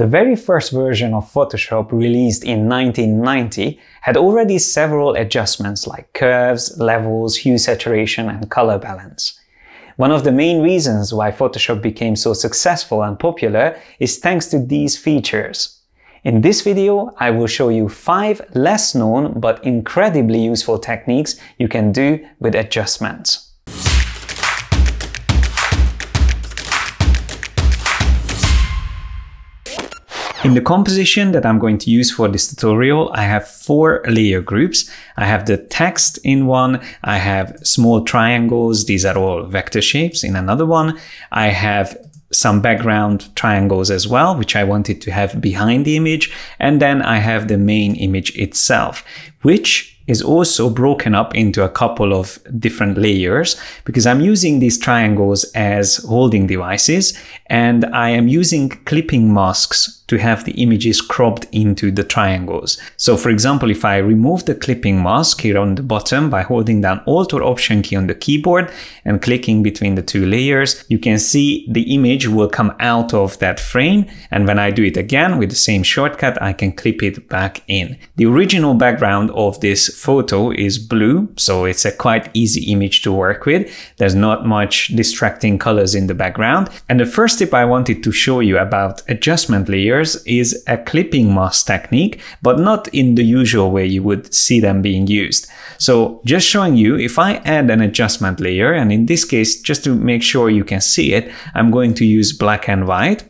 The very first version of Photoshop released in 1990 had already several adjustments like curves, levels, hue saturation and color balance. One of the main reasons why Photoshop became so successful and popular is thanks to these features. In this video, I will show you 5 less known but incredibly useful techniques you can do with adjustments. In the composition that I'm going to use for this tutorial, I have four layer groups. I have the text in one, I have small triangles, these are all vector shapes in another one. I have some background triangles as well, which I wanted to have behind the image. And then I have the main image itself, which is also broken up into a couple of different layers because I'm using these triangles as holding devices and I am using clipping masks to have the images cropped into the triangles. So for example, if I remove the clipping mask here on the bottom by holding down Alt or Option key on the keyboard and clicking between the two layers, you can see the image will come out of that frame. And when I do it again with the same shortcut, I can clip it back in. The original background of this photo is blue, so it's a quite easy image to work with. There's not much distracting colors in the background. And the first tip I wanted to show you about adjustment layers is a clipping mask technique, but not in the usual way you would see them being used. So just showing you, if I add an adjustment layer, and in this case, just to make sure you can see it, I'm going to use black and white.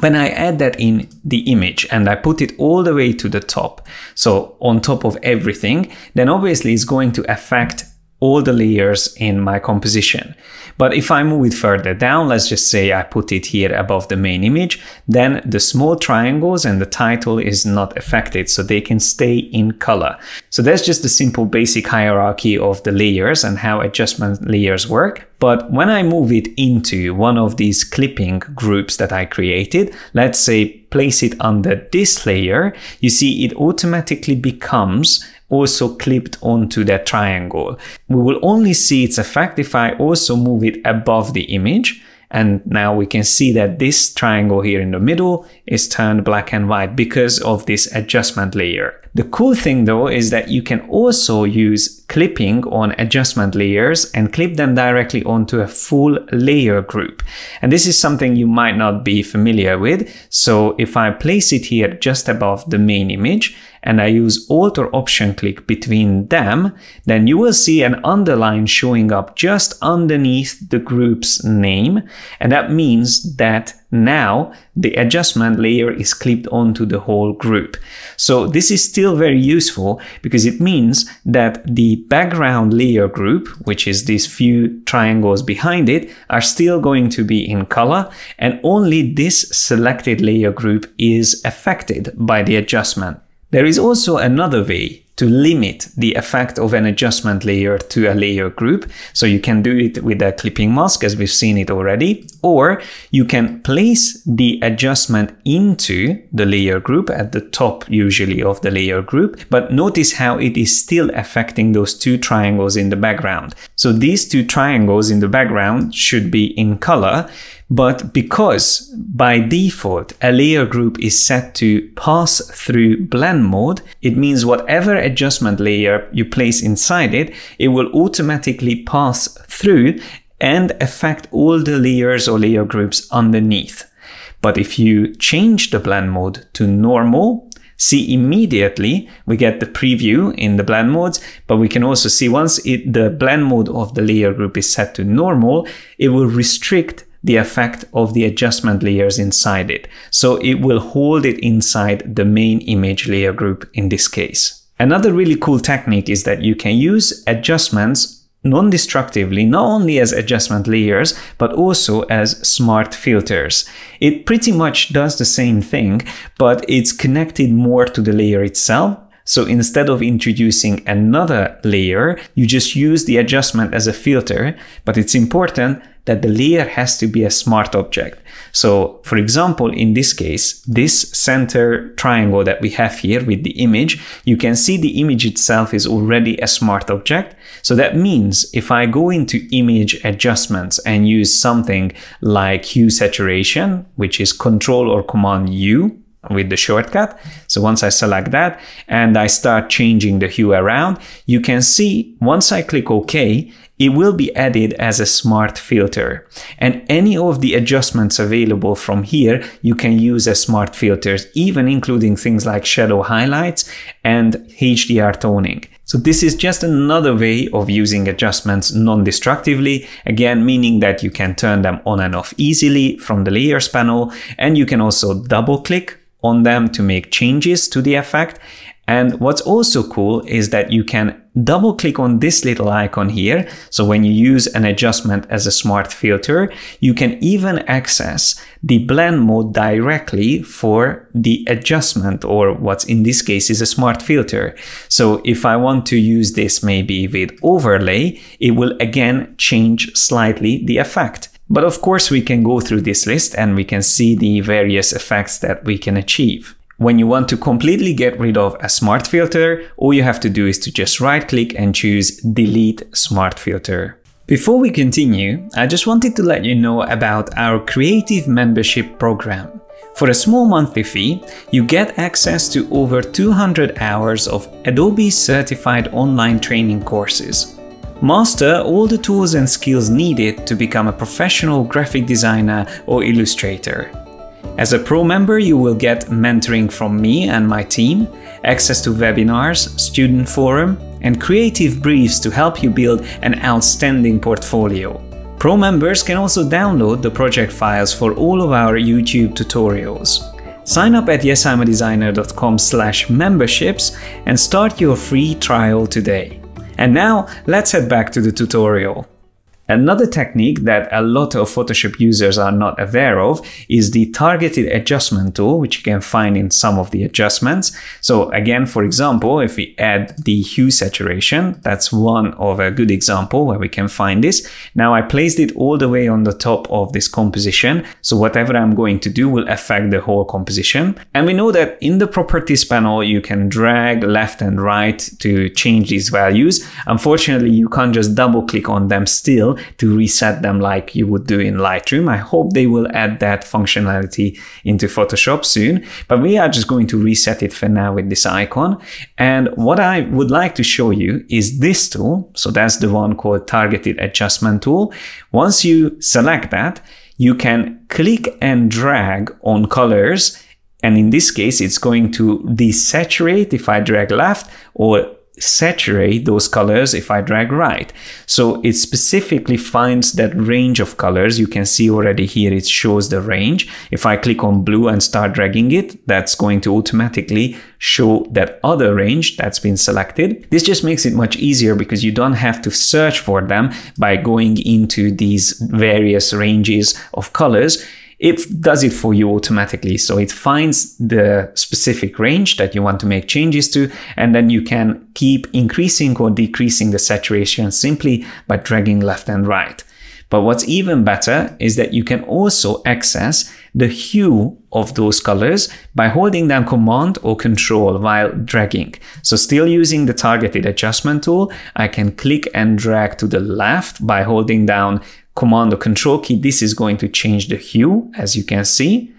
When I add that in the image and I put it all the way to the top, so on top of everything, then obviously it's going to affect all the layers in my composition. But if I move it further down, let's just say I put it here above the main image, then the small triangles and the title is not affected, so they can stay in color. So that's just the simple basic hierarchy of the layers and how adjustment layers work. But when I move it into one of these clipping groups that I created, let's say place it under this layer, you see it automatically becomes also clipped onto that triangle. We will only see its effect if I also move it above the image. And now we can see that this triangle here in the middle is turned black and white because of this adjustment layer. The cool thing though is that you can also use clipping on adjustment layers and clip them directly onto a full layer group. And this is something you might not be familiar with. So if I place it here just above the main image, and I use Alt or Option click between them, then you will see an underline showing up just underneath the group's name. And that means that now the adjustment layer is clipped onto the whole group. So this is still very useful because it means that the background layer group, which is these few triangles behind it, are still going to be in color and only this selected layer group is affected by the adjustment. There is also another way to limit the effect of an adjustment layer to a layer group. So you can do it with a clipping mask as we've seen it already, or you can place the adjustment into the layer group at the top usually of the layer group. But notice how it is still affecting those two triangles in the background. So these two triangles in the background should be in color but because by default a layer group is set to pass through blend mode, it means whatever adjustment layer you place inside it, it will automatically pass through and affect all the layers or layer groups underneath. But if you change the blend mode to normal, see immediately we get the preview in the blend modes, but we can also see once it, the blend mode of the layer group is set to normal, it will restrict the effect of the adjustment layers inside it. So it will hold it inside the main image layer group in this case. Another really cool technique is that you can use adjustments non-destructively not only as adjustment layers but also as smart filters. It pretty much does the same thing but it's connected more to the layer itself so instead of introducing another layer, you just use the adjustment as a filter, but it's important that the layer has to be a smart object. So for example, in this case, this center triangle that we have here with the image, you can see the image itself is already a smart object. So that means if I go into image adjustments and use something like hue saturation, which is control or command U, with the shortcut. So once I select that and I start changing the hue around, you can see once I click OK, it will be added as a smart filter. And any of the adjustments available from here, you can use as smart filters, even including things like shadow highlights and HDR toning. So this is just another way of using adjustments non-destructively, again meaning that you can turn them on and off easily from the layers panel and you can also double click on them to make changes to the effect. And what's also cool is that you can double click on this little icon here. So when you use an adjustment as a smart filter, you can even access the blend mode directly for the adjustment or what's in this case is a smart filter. So if I want to use this maybe with overlay, it will again change slightly the effect. But of course, we can go through this list and we can see the various effects that we can achieve. When you want to completely get rid of a smart filter, all you have to do is to just right click and choose delete smart filter. Before we continue, I just wanted to let you know about our creative membership program. For a small monthly fee, you get access to over 200 hours of Adobe certified online training courses Master all the tools and skills needed to become a professional graphic designer or illustrator. As a pro member, you will get mentoring from me and my team, access to webinars, student forum, and creative briefs to help you build an outstanding portfolio. Pro members can also download the project files for all of our YouTube tutorials. Sign up at yesimadesigner.com slash memberships and start your free trial today. And now let's head back to the tutorial. Another technique that a lot of Photoshop users are not aware of is the targeted adjustment tool, which you can find in some of the adjustments. So again, for example, if we add the hue saturation, that's one of a good example where we can find this. Now I placed it all the way on the top of this composition. So whatever I'm going to do will affect the whole composition. And we know that in the properties panel, you can drag left and right to change these values. Unfortunately, you can't just double click on them still to reset them like you would do in Lightroom. I hope they will add that functionality into Photoshop soon, but we are just going to reset it for now with this icon. And what I would like to show you is this tool. So that's the one called targeted adjustment tool. Once you select that, you can click and drag on colors and in this case, it's going to desaturate if I drag left or saturate those colors if I drag right. So it specifically finds that range of colors. You can see already here it shows the range. If I click on blue and start dragging it, that's going to automatically show that other range that's been selected. This just makes it much easier because you don't have to search for them by going into these various ranges of colors it does it for you automatically. So it finds the specific range that you want to make changes to, and then you can keep increasing or decreasing the saturation simply by dragging left and right. But what's even better is that you can also access the hue of those colors by holding down command or control while dragging. So still using the targeted adjustment tool, I can click and drag to the left by holding down command or control key, this is going to change the hue, as you can see.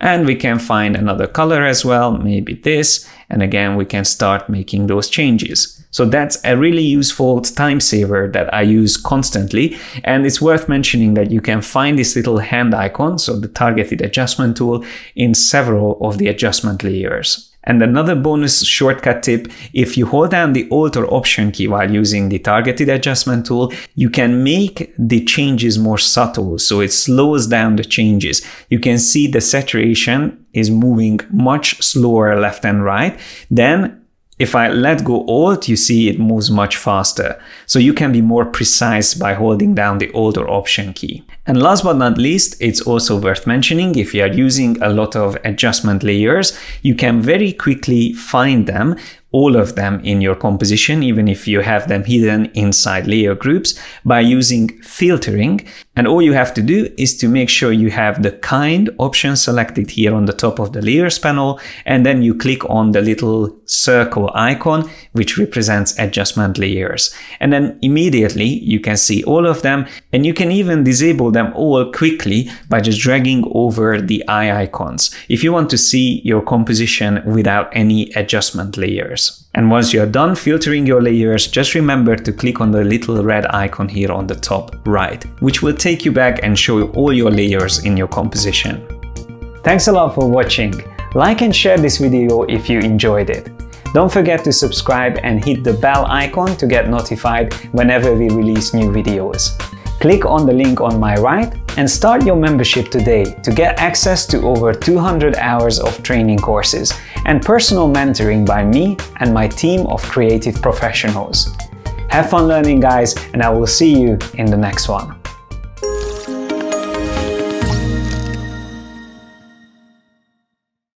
And we can find another color as well, maybe this. And again, we can start making those changes. So that's a really useful time saver that I use constantly. And it's worth mentioning that you can find this little hand icon, so the targeted adjustment tool, in several of the adjustment layers. And another bonus shortcut tip, if you hold down the Alt or Option key while using the targeted adjustment tool, you can make the changes more subtle, so it slows down the changes. You can see the saturation is moving much slower left and right. Then if I let go Alt, you see it moves much faster. So you can be more precise by holding down the Alt or Option key. And last but not least, it's also worth mentioning if you are using a lot of adjustment layers, you can very quickly find them all of them in your composition, even if you have them hidden inside layer groups by using filtering. And all you have to do is to make sure you have the kind option selected here on the top of the layers panel. And then you click on the little circle icon, which represents adjustment layers. And then immediately you can see all of them and you can even disable them all quickly by just dragging over the eye icons. If you want to see your composition without any adjustment layers. And once you're done filtering your layers, just remember to click on the little red icon here on the top right, which will take you back and show you all your layers in your composition. Thanks a lot for watching. Like and share this video if you enjoyed it. Don't forget to subscribe and hit the bell icon to get notified whenever we release new videos. Click on the link on my right and start your membership today to get access to over 200 hours of training courses and personal mentoring by me and my team of creative professionals. Have fun learning guys and I will see you in the next one.